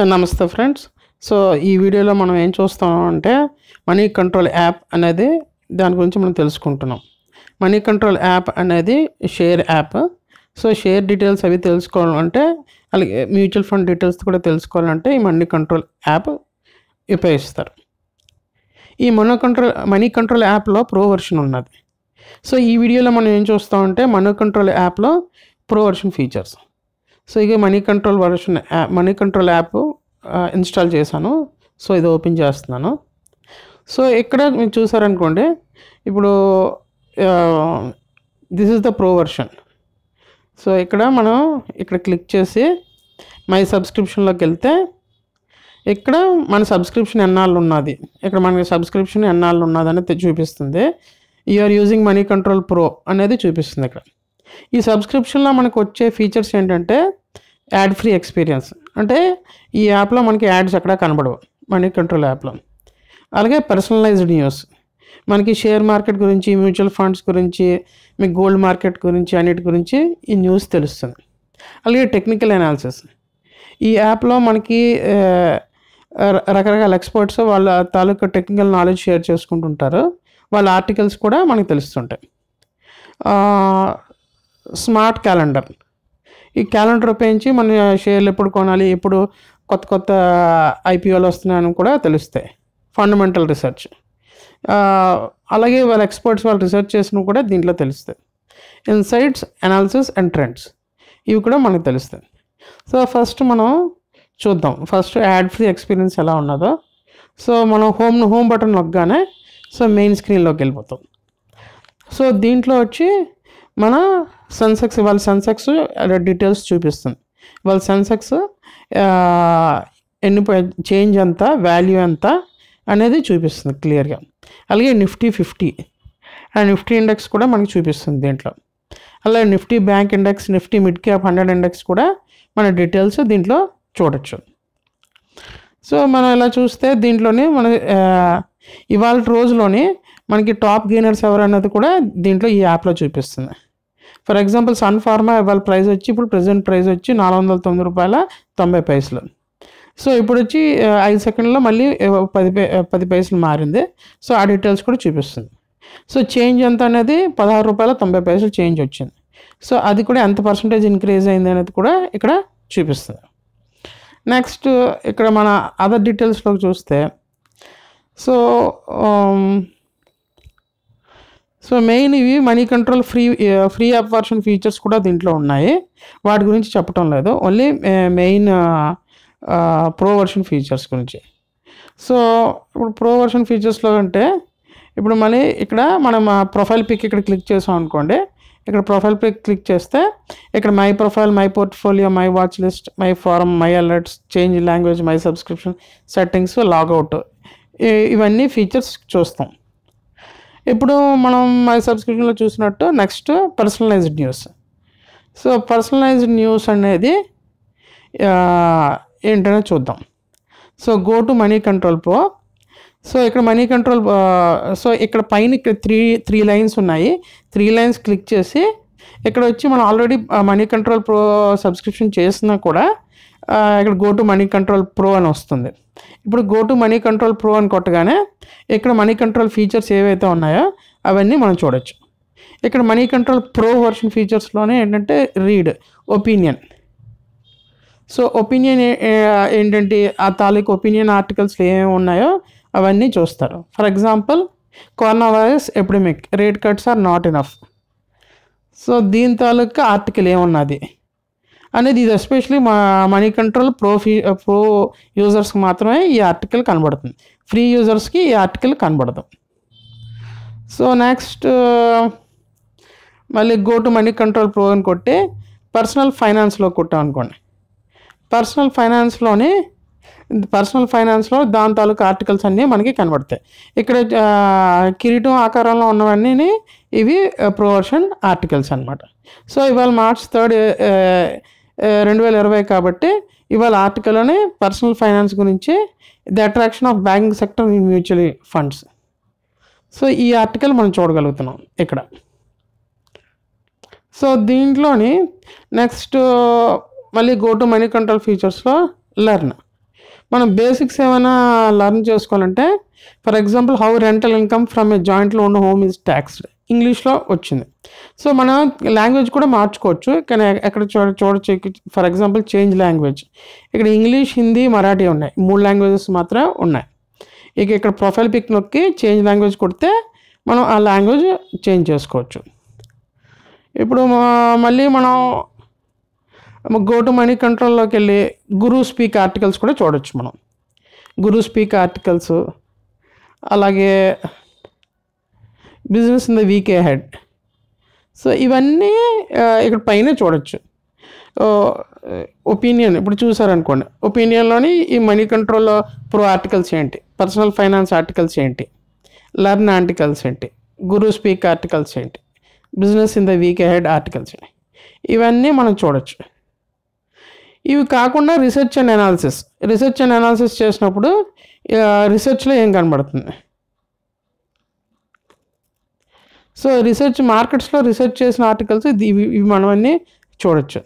Uh, నమస్తే friends. So ఈ వీడియోలో మనం ఏం చూస్తాం అంటే మనీ కంట్రోల్ యాప్ అనేది దాని గురించి మనం తెలుసుకుంటున్నాం. మనీ కంట్రోల్ యాప్ అనేది share app. So share details అవి తెలుసుకోవాలంటే అలాగే మ్యూచువల్ ఫండ్ డీటెయిల్స్ కూడా తెలుసుకోవాలంటే ఈ మనీ కంట్రోల్ యాప్ ఉపయోగిస్తారు. ఈ మనీ కంట్రోల్ మనీ కంట్రోల్ యాప్లో ప్రో వర్షన్ ఉన్నది. సో ఈ వీడియోలో మనం ఏం చూస్తామంటే మనీ కంట్రోల్ యాప్లో ప్రో వర్షన్ ఫీచర్స్. సో ఇక money control version app money control app install చేశాను. సో ఇది ఓపెన్ చేస్తున్నాను. సో ఇక్కడ మీరు చూసారనుకోండి ఇప్పుడు this is the pro version so ఇక్కడ మనం ఇక్కడ క్లిక్ చేసి మై సబ్స్క్రిప్షన్లోకి వెళ్తే ఇక్కడ మన సబ్స్క్రిప్షన్ ఎన్నాళ్ళు ఉన్నది? ఇక్కడ మనకి సబ్స్క్రిప్షన్ ఎన్నాళ్ళు ఉన్నది అనేది చూపిస్తుంది. You're using money control pro అనేది చూపిస్తుంది ఇక్కడ. ఈ సబ్స్క్రిప్షన్లో మనకు వచ్చే ఫీచర్స్ ఏంటంటే యాడ్ ఫ్రీ ఎక్స్పీరియన్స్ అంటే ఈ యాప్లో మనకి యాడ్స్ ఎక్కడ కనబడవు మనీ కంట్రోల్ యాప్లో అలాగే పర్సనలైజ్డ్ న్యూస్ మనకి షేర్ మార్కెట్ గురించి మ్యూచువల్ ఫండ్స్ గురించి మీ గోల్డ్ మార్కెట్ గురించి అన్నిటి గురించి ఈ న్యూస్ తెలుస్తుంది. అలాగే టెక్నికల్ అనాలిసిస్ ఈ యాప్లో మనకి రకరకాల ఎక్స్పర్ట్స్ వాళ్ళ తాలూకా టెక్నికల్ నాలెడ్జ్ షేర్ చేసుకుంటుంటారు. వాళ్ళ ఆర్టికల్స్ కూడా మనకు తెలుస్తుంటాయి. Smart calendar. ఈ క్యాలెండర్ ఉపయోగించి మన షేర్లు ఎప్పుడు కొనాలి ఎప్పుడు కొత్త కొత్త ఐపీఓలు వస్తున్నాయని కూడా తెలుస్తాయి. ఫండమెంటల్ రీసెర్చ్ అలాగే వాళ్ళ ఎక్స్పర్ట్స్ వాళ్ళు రీసెర్చ్ చేసిన కూడా దీంట్లో తెలుస్తాయి. ఇన్సైట్స్ అనాలిసిస్ అండ్ ట్రెండ్స్ ఇవి కూడా మనకు తెలుస్తాయి. సో ఫస్ట్ మనం చూద్దాం. ఫస్ట్ యాడ్ ఫ్రీ ఎక్స్పీరియన్స్ ఎలా ఉన్నదో. సో మనం హోమ్ హోమ్ బటన్ నొక్కగానే సో మెయిన్ స్క్రీన్లోకి వెళ్ళిపోతాం. సో దీంట్లో వచ్చి మన సెన్సెక్స్ ఇవాళ సెన్సెక్స్ డీటెయిల్స్ చూపిస్తుంది. ఇవాళ సెన్సెక్స్ ఎన్ని చేంజ్ ఎంత వాల్యూ ఎంత అనేది చూపిస్తుంది క్లియర్గా అలాగే నిఫ్టీ ఫిఫ్టీ ఆ నిఫ్టీ ఇండెక్స్ కూడా మనకి చూపిస్తుంది దీంట్లో. అలాగే Nifty bank index Nifty mid cap hundred index కూడా మన డీటెయిల్స్ దీంట్లో చూడొచ్చు. సో మనం ఇలా చూస్తే దీంట్లోనే మన ఇవాళ రోజులోనే మనకి టాప్ గెయినర్స్ ఎవరు అన్నది కూడా దీంట్లో ఈ యాప్లో చూపిస్తుంది. ఫర్ ఎగ్జాంపుల్ సన్ ఫార్మా ఇవాళ ప్రైస్ వచ్చి ఇప్పుడు ప్రజెంట్ ప్రైస్ వచ్చి నాలుగు వందల తొమ్మిది రూపాయల తొంభై పైసలు. సో ఇప్పుడు వచ్చి ఐదు సెకండ్లో మళ్ళీ పది పది పైసలు మారింది. సో ఆ డీటెయిల్స్ కూడా చూపిస్తుంది. సో చేంజ్ ఎంత అనేది పదహారు రూపాయల తొంభై పైసలు చేంజ్ వచ్చింది. సో అది కూడా ఎంత పర్సంటేజ్ ఇంక్రీజ్ అయింది అనేది కూడా ఇక్కడ చూపిస్తుంది. నెక్స్ట్ ఇక్కడ మన అదర్ డీటెయిల్స్లోకి చూస్తే సో సో మెయిన్ ఇవి money control free free app version features కూడా దీంట్లో ఉన్నాయి. వాటి గురించి చెప్పటం లేదు. Only main pro version features గురించి. సో ఇప్పుడు ప్రో వర్షన్ ఫీచర్స్లో అంటే ఇప్పుడు మళ్ళీ ఇక్కడ మనం ప్రొఫైల్ పిక్ ఇక్కడ క్లిక్ చేసాం అనుకోండి. ఇక్కడ ప్రొఫైల్ పిక్ క్లిక్ చేస్తే ఇక్కడ my profile my portfolio my watch list my form my alerts change language my subscription settings logout. ఇవన్నీ ఫీచర్స్ చూస్తాం. ఇప్పుడు మనం మై సబ్స్క్రిప్షన్లో చూసినట్టు next personalised news so personalised news అనేది ఏంటనే చూద్దాం. So go to money control pro so ఇక్కడ మనీ కంట్రోల్ సో ఇక్కడ పైన ఇక్కడ త్రీ త్రీ లైన్స్ ఉన్నాయి. త్రీ లైన్స్ క్లిక్ చేసి ఇక్కడ వచ్చి మనం already money control pro subscription చేసినా కూడా ఇక్కడ go to money control pro అని వస్తుంది. ఇప్పుడు go to money control pro అని కొట్టగానే ఇక్కడ మనీ కంట్రోల్ ఫీచర్స్ ఏవైతే ఉన్నాయో అవన్నీ మనం చూడొచ్చు. ఇక్కడ మనీ కంట్రోల్ ప్రో వర్షన్ ఫీచర్స్లోనే ఏంటంటే రీడ్ ఒపీనియన్ సో ఒపీనియన్ ఏంటంటే ఆ తాలూకు ఒపీనియన్ ఆర్టికల్స్లో ఏమేమి ఉన్నాయో అవన్నీ చూస్తారు. For example corona virus epidemic rate cuts are not enough so దీని తాలూకా ఆర్టికల్ ఏమున్నది? అనేది ఇది ఎస్పెషలీ మా money control pro fee pro యూజర్స్కి మాత్రమే ఈ ఆర్టికల్ కనబడుతుంది. ఫ్రీ యూజర్స్కి ఈ ఆర్టికల్ కనబడదు. సో నెక్స్ట్ uh, మళ్ళీ go to money control pro అని కొట్టి పర్సనల్ ఫైనాన్స్లో కొట్టాం అనుకోండి. పర్సనల్ ఫైనాన్స్లోని పర్సనల్ ఫైనాన్స్లో దాని తాలూకు ఆర్టికల్స్ అన్నీ మనకి కనబడతాయి. ఇక్కడ కిరీటం ఆకారంలో ఉన్నవన్నీ ఇవి uh, ప్రోవర్షన్ ఆర్టికల్స్ అన్నమాట. సో ఇవాళ మార్చ్ థర్డ్ రెండు వేల ఇరవై కాబట్టి ఇవాళ ఆర్టికల్లోనే పర్సనల్ ఫైనాన్స్ గురించి the attraction of banking sector in mutual funds. So ఈ ఆర్టికల్ మనం చూడగలుగుతున్నాం ఇక్కడ. సో దీంట్లోని నెక్స్ట్ మళ్ళీ గో టు మనీ కంట్రోల్ ఫీచర్స్లో లెర్న్. మనం బేసిక్స్ ఏమైనా లర్న్ చేసుకోవాలంటే for example how rental income from a జాయింట్లో ఉన్న హోమ్ ఇస్ ట్యాక్స్డ్ ఇంగ్లీష్లో వచ్చింది. సో మనం లాంగ్వేజ్ కూడా మార్చుకోవచ్చు. కానీ ఎక్కడ చూడ చూడచ్చు. For example change language. ఇక్కడ ఇంగ్లీష్ హిందీ మరాఠీ ఉన్నాయి. మూడు లాంగ్వేజెస్ మాత్రమే ఉన్నాయి. ఇక ఇక్కడ ప్రొఫైల్ పిక్ నొక్కి చేంజ్ లాంగ్వేజ్ కొడితే మనం ఆ లాంగ్వేజ్ చేంజ్ చేసుకోవచ్చు. ఇప్పుడు మా- మళ్ళీ మనం గో టు మనీ కంట్రోల్లోకి వెళ్ళి గురు స్పీక్ ఆర్టికల్స్ కూడా చూడొచ్చు మనం. గురు స్పీక్ ఆర్టికల్స్ అలాగే business in the week head so ఇవన్నీ ఇక్కడ పైన చూడొచ్చు. ఒపీనియన్ ఇప్పుడు చూసారనుకోండి. ఒపీనియన్లోని ఈ మనీ కంట్రోల్ ప్రో ఆర్టికల్స్ ఏంటి? పర్సనల్ ఫైనాన్స్ ఆర్టికల్స్ ఏంటి? లర్న్ ఆర్టికల్స్ ఏంటి? గురు స్పీక్ ఆర్టికల్స్ ఏంటి? Business in the week head articles ఏంటి? ఇవన్నీ మనం చూడొచ్చు. ఇవి కాకుండా research and analysis research and analysis చేసినప్పుడు రీసెర్చ్లో ఏం కనబడుతుంది? సో రీసెర్చ్ మార్కెట్స్లో రీసెర్చ్ చేసిన ఆర్టికల్స్ ఇవి ఇవి మనం అన్నీ చూడొచ్చు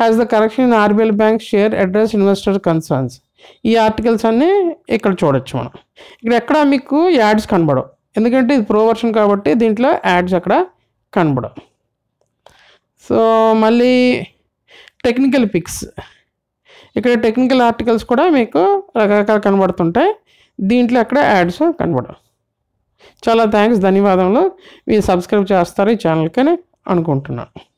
has the correction in RBL bank share address investor concerns ఈ ఆర్టికల్స్ అన్నీ ఇక్కడ చూడొచ్చు మనం. ఇక్కడ ఎక్కడ మీకు యాడ్స్ కనబడవు. ఎందుకంటే ఇది ప్రో వర్షన్ కాబట్టి దీంట్లో యాడ్స్ అక్కడ కనబడవు. సో మళ్ళీ టెక్నికల్ పిక్స్ ఇక్కడ టెక్నికల్ ఆర్టికల్స్ కూడా మీకు రకరకాలు కనబడుతుంటాయి. దీంట్లో అక్కడ యాడ్స్ కనబడవు. చాలా థ్యాంక్స్ ధన్యవాదములు. మీరు సబ్స్క్రైబ్ చేస్తారు ఈ ఛానల్కి అని అనుకుంటున్నాను.